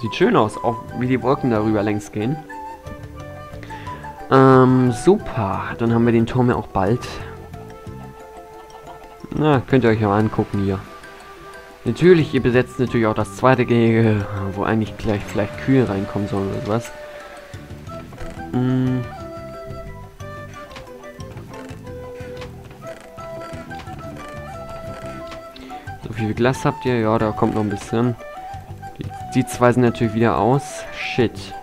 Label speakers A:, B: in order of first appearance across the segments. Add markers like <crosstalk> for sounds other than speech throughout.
A: Sieht schön aus, auch wie die Wolken darüber längs gehen. Ähm, super. Dann haben wir den Turm ja auch bald. Na, könnt ihr euch ja mal angucken hier. Natürlich, ihr besetzt natürlich auch das zweite Gehege, wo eigentlich gleich vielleicht Kühe reinkommen sollen oder sowas. Hm. So viel Glas habt ihr? Ja, da kommt noch ein bisschen. Die, zwei sind natürlich wieder aus. Shit.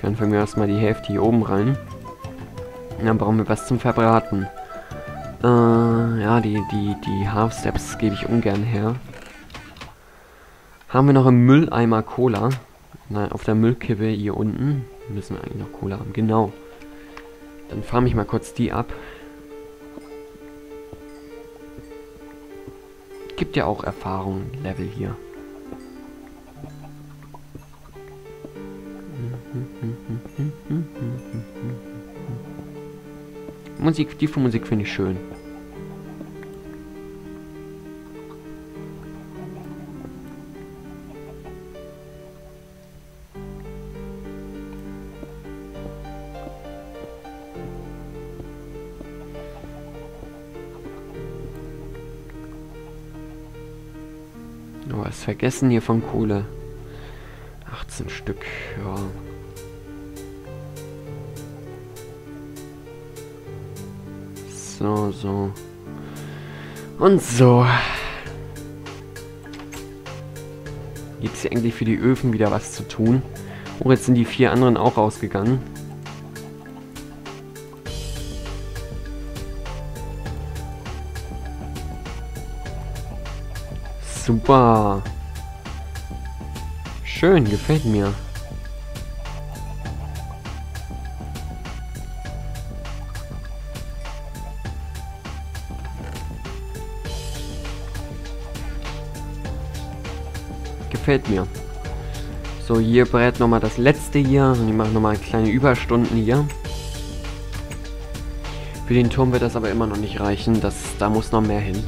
A: Dann fangen wir erstmal die Hälfte hier oben rein. Dann brauchen wir was zum Verbraten. Äh, ja, die, die, die Half Steps gebe ich ungern her. Haben wir noch im Mülleimer Cola. Nein, auf der Müllkippe hier unten. Müssen wir eigentlich noch Cola haben. Genau. Dann farm ich mal kurz die ab. Gibt ja auch Erfahrung, Level hier. Musik, die Musik finde ich schön. Oh, was vergessen hier von Kohle. 18 Stück, ja. So, so. Und so. Gibt es hier eigentlich für die Öfen wieder was zu tun? Oh, jetzt sind die vier anderen auch rausgegangen. Super. Schön, gefällt mir. Gefällt mir. So, hier brät nochmal das letzte hier. Und ich mache nochmal kleine Überstunden hier. Für den Turm wird das aber immer noch nicht reichen. Das, da muss noch mehr hin.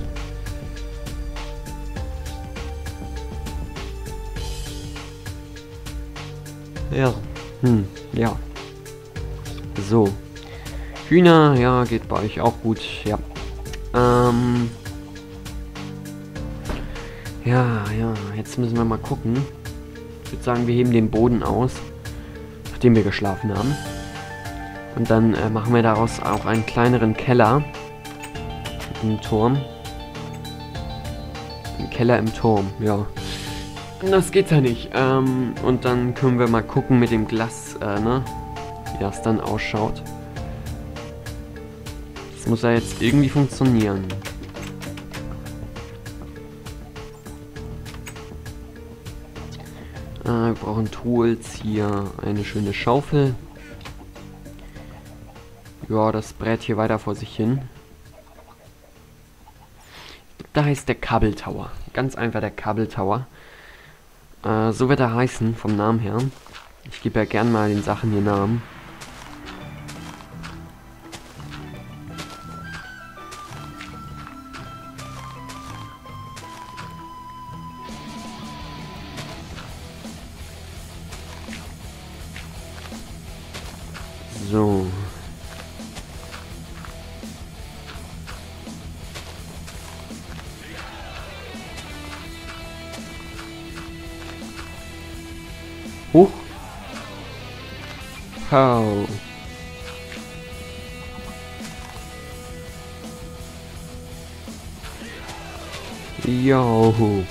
A: Ja. Hm, ja. So. Hühner, ja, geht bei euch auch gut. Ja. Ähm... Ja, ja, jetzt müssen wir mal gucken. Ich würde sagen, wir heben den Boden aus, nachdem wir geschlafen haben. Und dann äh, machen wir daraus auch einen kleineren Keller. Im Turm. Ein Keller im Turm, ja. Das geht ja nicht. Ähm, und dann können wir mal gucken mit dem Glas, äh, ne? Wie das dann ausschaut. Das muss ja jetzt irgendwie funktionieren. Äh, wir brauchen Tools. Hier eine schöne Schaufel. Ja, das brät hier weiter vor sich hin. Da heißt der Kabeltower. Ganz einfach der Kabeltower. Äh, so wird er heißen, vom Namen her. Ich gebe ja gern mal den Sachen hier Namen. So. Hoch. Uh. How. Yo.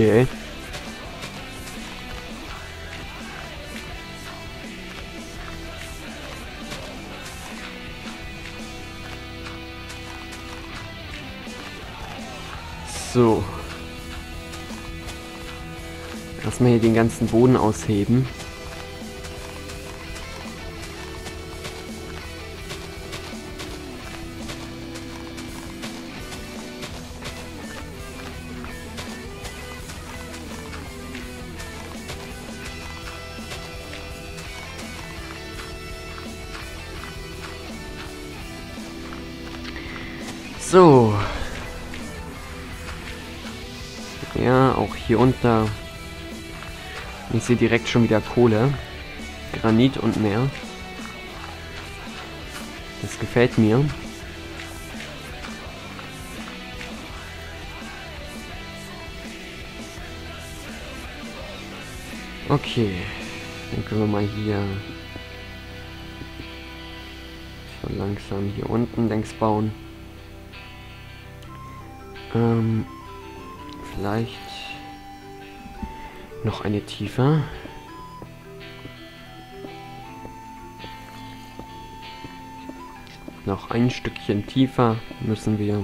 A: Okay. So. Erstmal hier den ganzen Boden ausheben. So. Ja, auch hier unter. Ich sehe direkt schon wieder Kohle. Granit und mehr. Das gefällt mir. Okay. Dann können wir mal hier so langsam hier unten längs bauen. Ähm, vielleicht noch eine tiefer. Noch ein Stückchen tiefer müssen wir.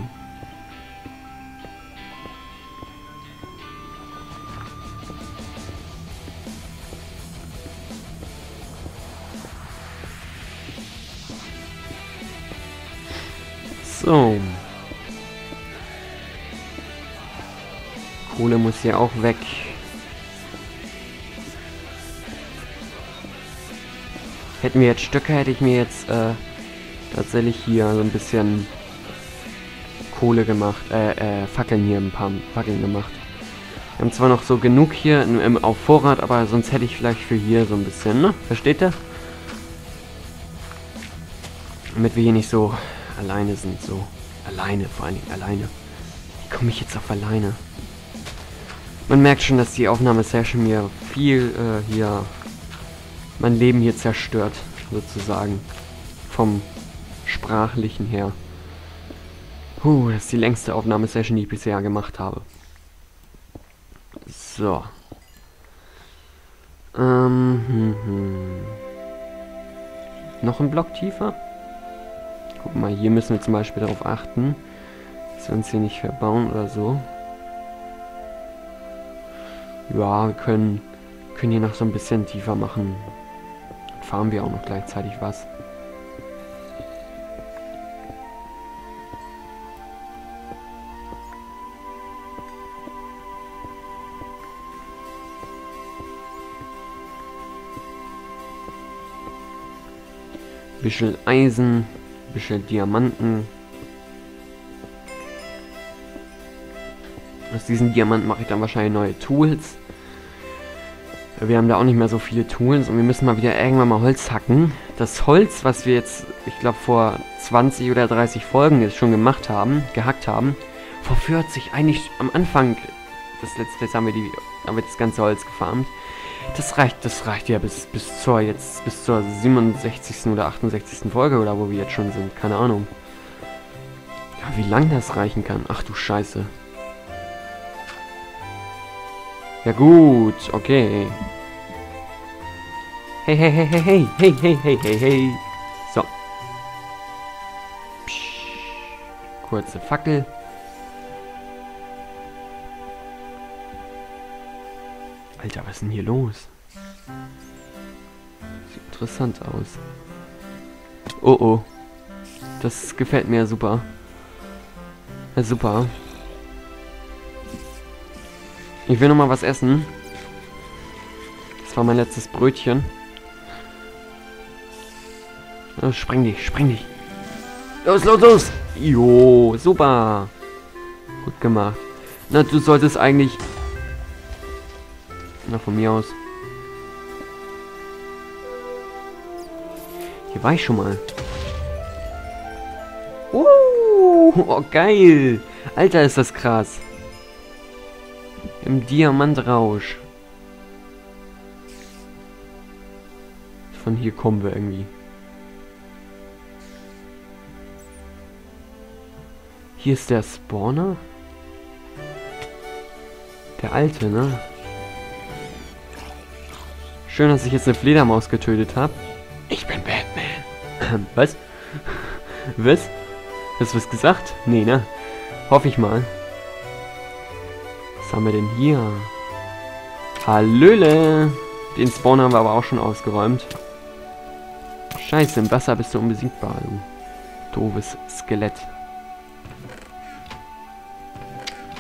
A: So. Kohle muss hier auch weg. Hätten wir jetzt Stöcke, hätte ich mir jetzt äh, tatsächlich hier so ein bisschen Kohle gemacht, äh, äh, Fackeln hier, ein paar Fackeln gemacht. Wir haben zwar noch so genug hier im, im, auf Vorrat, aber sonst hätte ich vielleicht für hier so ein bisschen, ne? Versteht ihr? Damit wir hier nicht so alleine sind, so. Alleine, vor allen Dingen alleine. Wie komme ich jetzt auf alleine? Man merkt schon, dass die Aufnahmesession mir viel äh, hier mein Leben hier zerstört, sozusagen. Vom sprachlichen her. Puh, das ist die längste Aufnahmesession, die ich bisher gemacht habe. So. Ähm, hm, hm. Noch ein Block tiefer? Guck mal, hier müssen wir zum Beispiel darauf achten, dass wir uns hier nicht verbauen oder so. Ja, können, können hier noch so ein bisschen tiefer machen. Dann fahren wir auch noch gleichzeitig was. Bisschen Eisen, bisschen Diamanten. Aus diesen Diamanten mache ich dann wahrscheinlich neue Tools. Wir haben da auch nicht mehr so viele Tools und wir müssen mal wieder irgendwann mal Holz hacken. Das Holz, was wir jetzt, ich glaube vor 20 oder 30 Folgen jetzt schon gemacht haben, gehackt haben, verführt sich eigentlich am Anfang des letzten haben haben wir das ganze Holz gefarmt. Das reicht, das reicht ja bis, bis zur jetzt, bis zur 67. oder 68. Folge oder wo wir jetzt schon sind. Keine Ahnung. Ja, wie lang das reichen kann. Ach du Scheiße. Ja gut, okay. Hey, hey, hey, hey, hey, hey, hey, hey, hey, hey. So. Psch. Kurze Fackel. Alter, was ist denn hier los? Sieht interessant aus. Oh oh. Das gefällt mir super. Ja, super. Ich will noch mal was essen. Das war mein letztes Brötchen. Oh, spreng dich, spreng dich. Los, los, los. Jo, super. Gut gemacht. Na, du solltest eigentlich na, von mir aus. Hier war ich schon mal. Uh, <laughs> oh, geil. Alter, ist das krass. Im Diamantrausch. Von hier kommen wir irgendwie. Hier ist der Spawner. Der alte, ne? Schön, dass ich jetzt eine Fledermaus getötet habe. Ich bin Batman. <clears throat> was? <clears throat> was? Hast du was gesagt? Nee, ne? Hoffe ich mal. Haben wir denn hier? Hallöle! Den Spawn haben wir aber auch schon ausgeräumt. Scheiße, im Wasser bist du unbesiegbar, du doofes Skelett.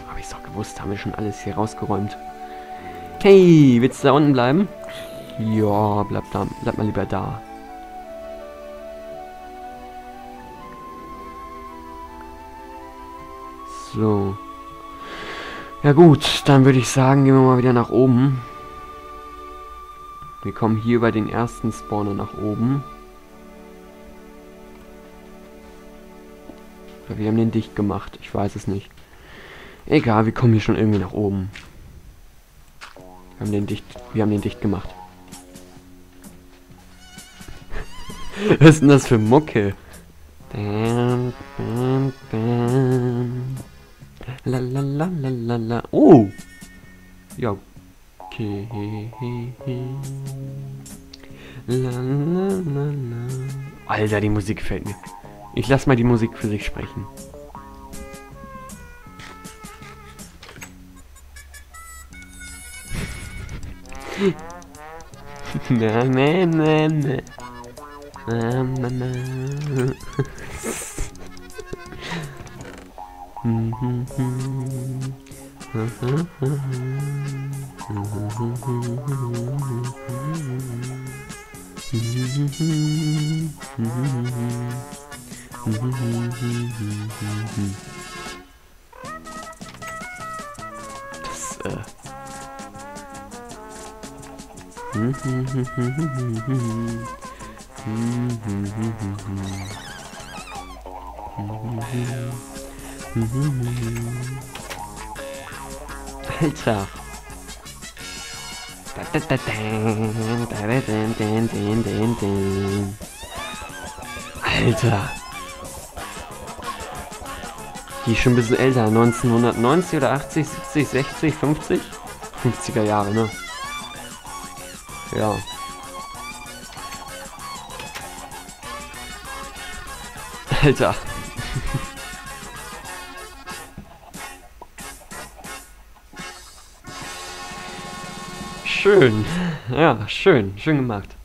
A: Habe ich doch gewusst, haben wir schon alles hier rausgeräumt. Hey, willst du da unten bleiben? Ja, bleib da, bleib mal lieber da. So. Ja gut, dann würde ich sagen, gehen wir mal wieder nach oben. Wir kommen hier über den ersten Spawner nach oben. wir haben den dicht gemacht. Ich weiß es nicht. Egal, wir kommen hier schon irgendwie nach oben. Wir haben den dicht, wir haben den dicht gemacht. <laughs> Was ist denn das für Mucke? Bam, bam, bam. La la la la la la. Oh! Ja. Okay. La la la la. Alter, die Musik gefällt mir. Ich lass mal die Musik für sich sprechen. <laughs> na, na, na, na. Na, na, na. <laughs> Das, äh... Uh, Alter. Alter. Die ist schon ein bisschen älter. 1990 oder 80, 70, 60, 50? 50er Jahre, ne? Ja. Alter. Schön. Ja, schön. Schön gemacht.